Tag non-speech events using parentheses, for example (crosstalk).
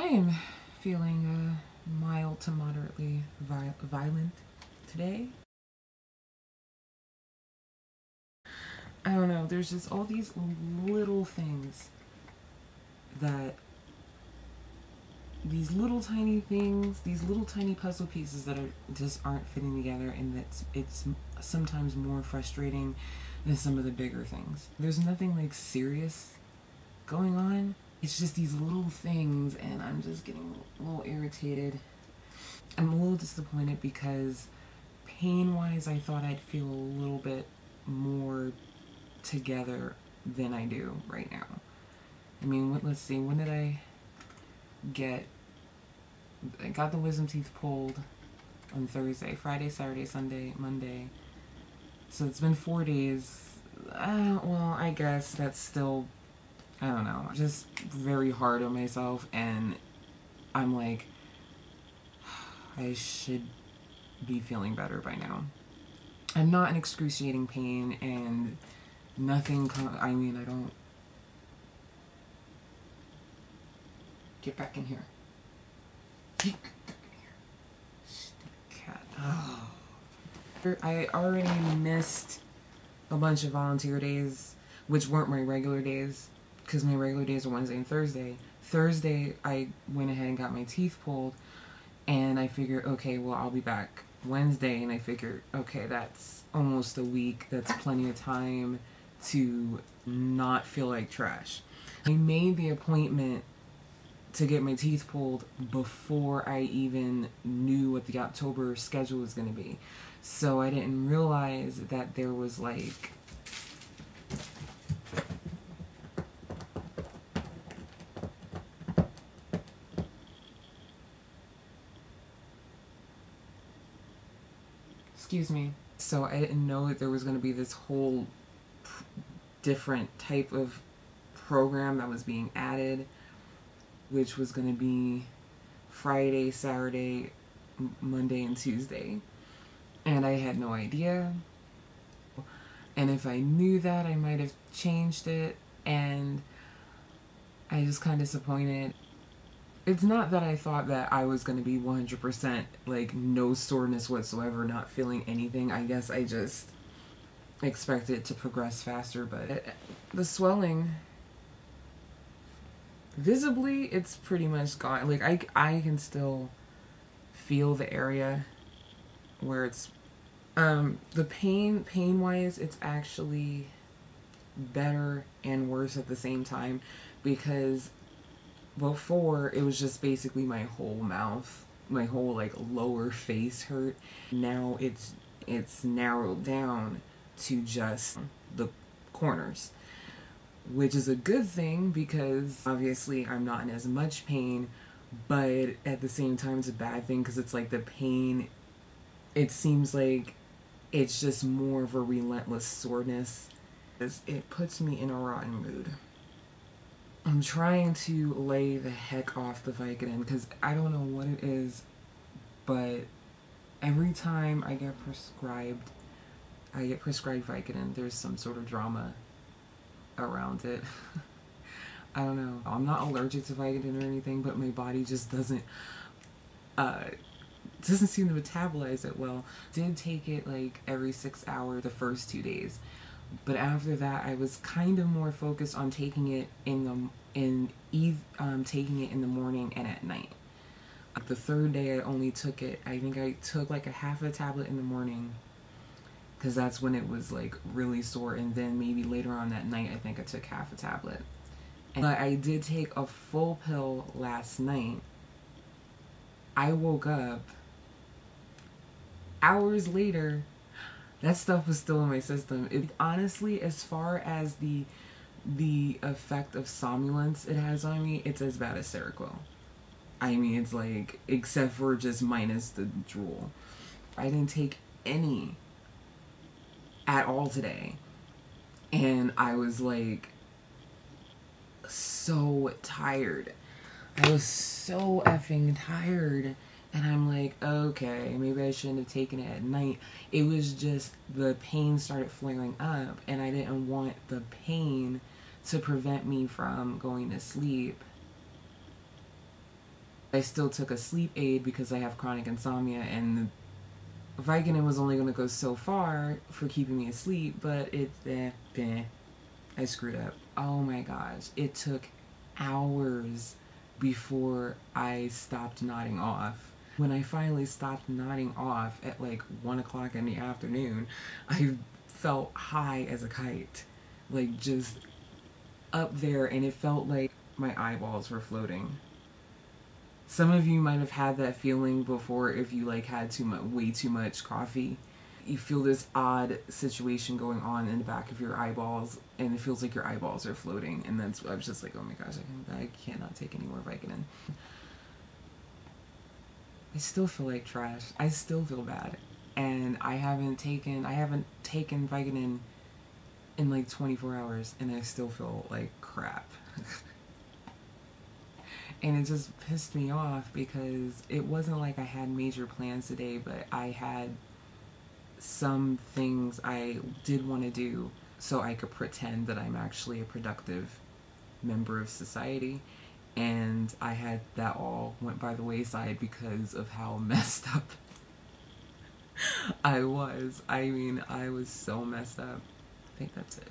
I am feeling uh, mild to moderately vi- violent today. I don't know, there's just all these little things that these little tiny things, these little tiny puzzle pieces that are just aren't fitting together, and that's it's sometimes more frustrating than some of the bigger things. There's nothing like serious going on. It's just these little things, and I'm just getting a little irritated. I'm a little disappointed because pain wise, I thought I'd feel a little bit more together than I do right now. I mean, what, let's see, when did I get I got the wisdom teeth pulled on Thursday, Friday, Saturday, Sunday, Monday. So it's been four days. Uh, well, I guess that's still, I don't know, just very hard on myself. And I'm like, (sighs) I should be feeling better by now. I'm not in excruciating pain and nothing, I mean, I don't. Get back in here. Cat. (sighs) Oh. I already missed a bunch of volunteer days, which weren't my regular days, because my regular days are Wednesday and Thursday. Thursday, I went ahead and got my teeth pulled, and I figured, okay, well, I'll be back Wednesday, and I figured, okay, that's almost a week. That's plenty of time to not feel like trash. I made the appointment to get my teeth pulled before I even knew what the October schedule was going to be. So I didn't realize that there was like Excuse me. So I didn't know that there was going to be this whole different type of program that was being added which was going to be Friday, Saturday, Monday, and Tuesday. And I had no idea. And if I knew that, I might have changed it. And I just kind of disappointed. It's not that I thought that I was going to be 100% like no soreness whatsoever, not feeling anything. I guess I just expected it to progress faster, but the swelling visibly it's pretty much gone like i i can still feel the area where it's um the pain pain wise it's actually better and worse at the same time because before it was just basically my whole mouth my whole like lower face hurt now it's it's narrowed down to just the corners which is a good thing because obviously I'm not in as much pain, but at the same time it's a bad thing because it's like the pain, it seems like it's just more of a relentless soreness. It puts me in a rotten mood. I'm trying to lay the heck off the Vicodin because I don't know what it is, but every time I get prescribed, I get prescribed Vicodin, there's some sort of drama around it. (laughs) I don't know. I'm not allergic to Vicodin or anything, but my body just doesn't uh doesn't seem to metabolize it well. Did take it like every six hours the first two days, but after that I was kind of more focused on taking it in the in eve um, taking it in the morning and at night. The third day I only took it. I think I took like a half a tablet in the morning because that's when it was like really sore and then maybe later on that night i think i took half a tablet and but i did take a full pill last night i woke up hours later that stuff was still in my system it honestly as far as the the effect of somnolence it has on me it's as bad as seroquel i mean it's like except for just minus the drool i didn't take any at all today. And I was like so tired. I was so effing tired. And I'm like, okay, maybe I shouldn't have taken it at night. It was just the pain started flaring up, and I didn't want the pain to prevent me from going to sleep. I still took a sleep aid because I have chronic insomnia and Vicodin was only going to go so far for keeping me asleep, but it, eh, eh, I screwed up. Oh my gosh. It took hours before I stopped nodding off. When I finally stopped nodding off at like 1 o'clock in the afternoon, I felt high as a kite. Like just up there, and it felt like my eyeballs were floating. Some of you might have had that feeling before if you like had too much, way too much coffee. You feel this odd situation going on in the back of your eyeballs, and it feels like your eyeballs are floating. And that's I was just like, oh my gosh, I, can, I cannot take any more Vicodin. I still feel like trash. I still feel bad, and I haven't taken I haven't taken Vicodin in like 24 hours, and I still feel like crap. (laughs) and it just pissed me off because it wasn't like I had major plans today, but I had some things I did want to do so I could pretend that I'm actually a productive member of society. And I had that all went by the wayside because of how (laughs) messed up I was. I mean, I was so messed up. I think that's it.